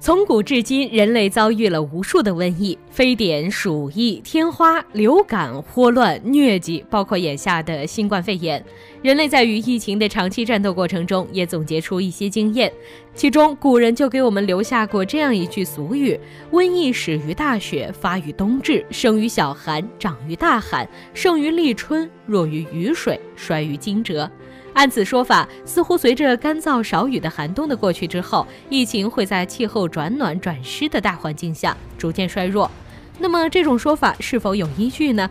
从古至今，人类遭遇了无数的瘟疫，非典、鼠疫、天花、流感、霍乱、疟疾，包括眼下的新冠肺炎。人类在与疫情的长期战斗过程中，也总结出一些经验。其中，古人就给我们留下过这样一句俗语：“瘟疫始于大雪，发于冬至，生于小寒，长于大寒，盛于立春，弱于雨水，衰于惊蛰。”按此说法，似乎随着干燥少雨的寒冬的过去之后，疫情会在气候转暖转湿的大环境下逐渐衰弱。那么这种说法是否有依据呢？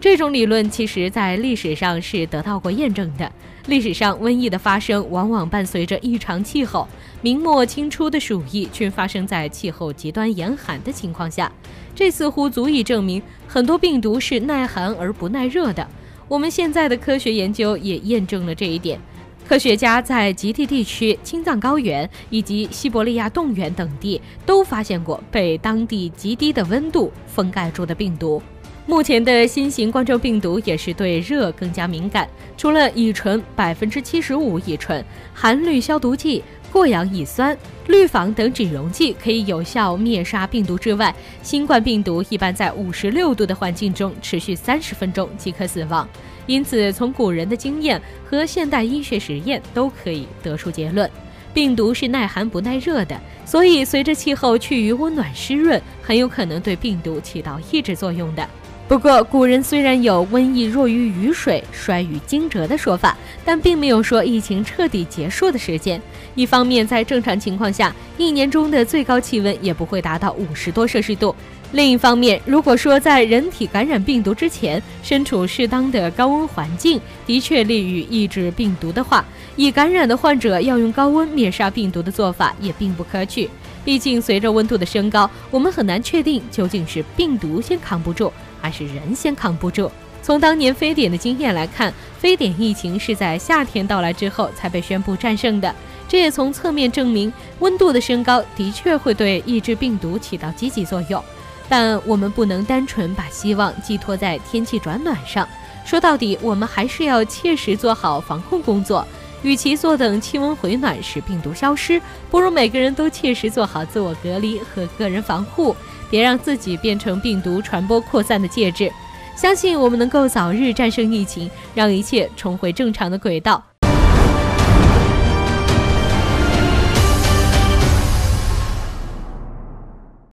这种理论其实在历史上是得到过验证的。历史上瘟疫的发生往往伴随着异常气候，明末清初的鼠疫均发生在气候极端严寒的情况下，这似乎足以证明很多病毒是耐寒而不耐热的。我们现在的科学研究也验证了这一点。科学家在极地地区、青藏高原以及西伯利亚冻原等地都发现过被当地极低的温度封盖住的病毒。目前的新型冠状病毒也是对热更加敏感。除了乙醇百分之七十五乙醇、含氯消毒剂。过氧乙酸、氯仿等脂溶剂可以有效灭杀病毒之外，新冠病毒一般在五十六度的环境中持续三十分钟即可死亡。因此，从古人的经验和现代医学实验都可以得出结论：病毒是耐寒不耐热的。所以，随着气候趋于温暖湿润，很有可能对病毒起到抑制作用的。不过，古人虽然有“瘟疫弱于雨水，衰于惊蛰”的说法，但并没有说疫情彻底结束的时间。一方面，在正常情况下，一年中的最高气温也不会达到五十多摄氏度；另一方面，如果说在人体感染病毒之前，身处适当的高温环境的确利于抑制病毒的话，已感染的患者要用高温灭杀病毒的做法也并不可取。毕竟，随着温度的升高，我们很难确定究竟是病毒先扛不住。还是人先扛不住。从当年非典的经验来看，非典疫情是在夏天到来之后才被宣布战胜的。这也从侧面证明，温度的升高的确会对抑制病毒起到积极作用。但我们不能单纯把希望寄托在天气转暖上。说到底，我们还是要切实做好防控工作。与其坐等气温回暖使病毒消失，不如每个人都切实做好自我隔离和个人防护。别让自己变成病毒传播扩散的介质。相信我们能够早日战胜疫情，让一切重回正常的轨道。